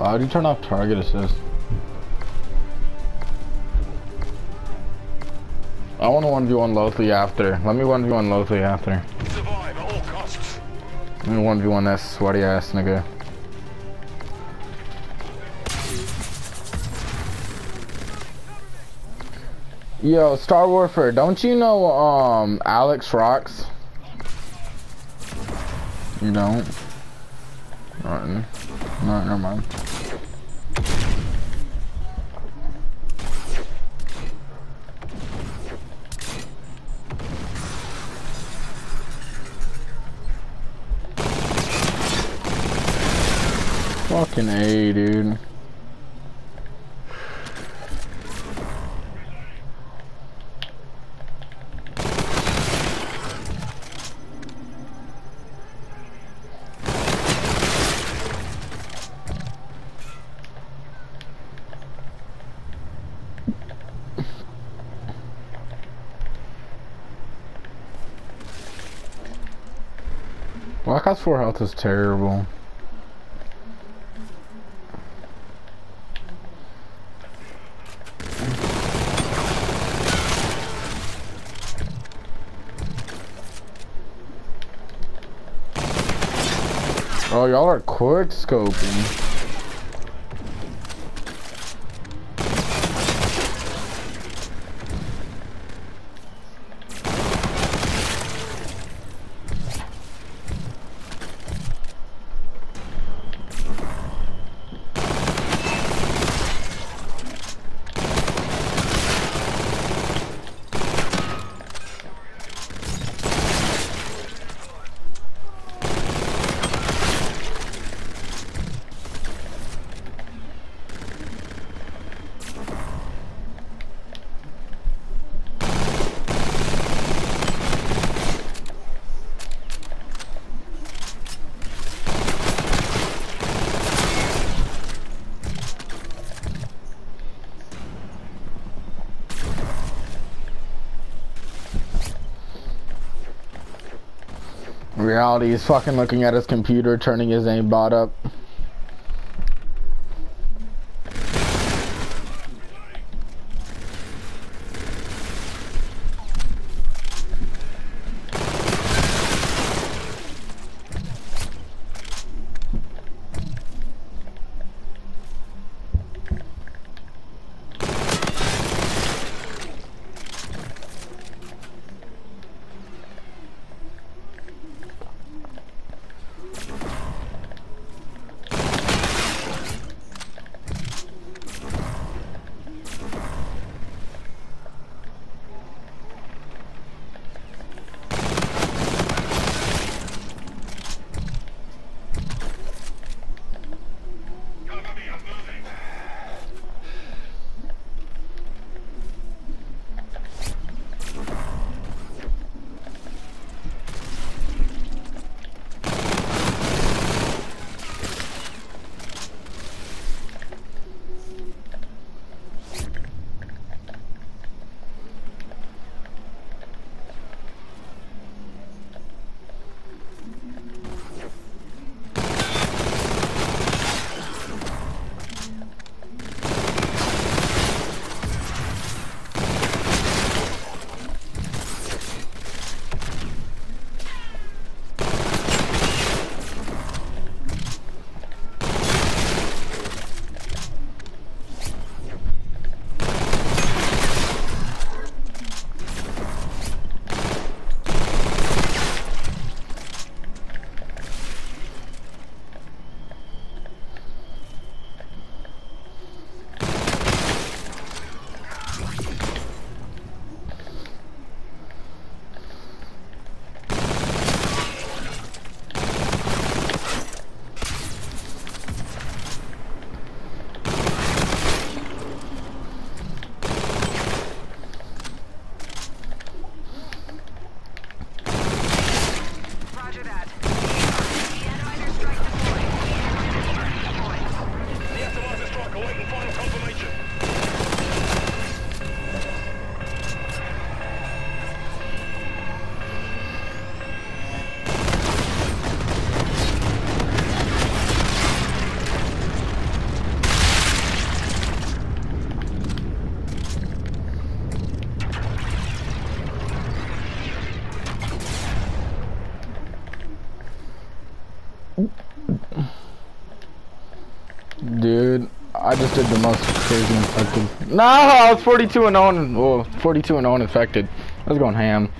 Why would you turn off target assist? I want to 1v1 Lothly after. Let me 1v1 Lothly after. Survive at all costs. Let me 1v1 that sweaty ass nigga. Yo, Star Warfare, don't you know um Alex Rocks? You don't? Alright. No, never mind. Fucking A, dude. Black Ops 4 health is terrible. Oh, y'all are quick scoping. Reality, he's fucking looking at his computer, turning his aimbot up. Dude, I just did the most crazy infected. No, I was 42 and 0 and well, 42 and 0 and infected. I was going ham.